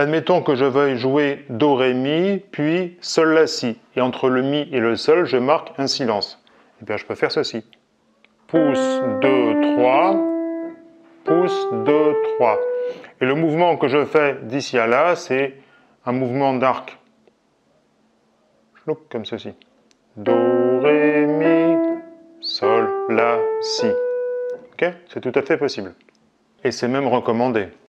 Admettons que je veuille jouer Do, Ré, Mi, puis Sol, La, Si. Et entre le Mi et le Sol, je marque un silence. Et eh bien, je peux faire ceci. Pouce, 2, 3. Pouce, 2, 3. Et le mouvement que je fais d'ici à là, c'est un mouvement d'arc. Comme ceci. Do, Ré, Mi, Sol, La, Si. Ok? C'est tout à fait possible. Et c'est même recommandé.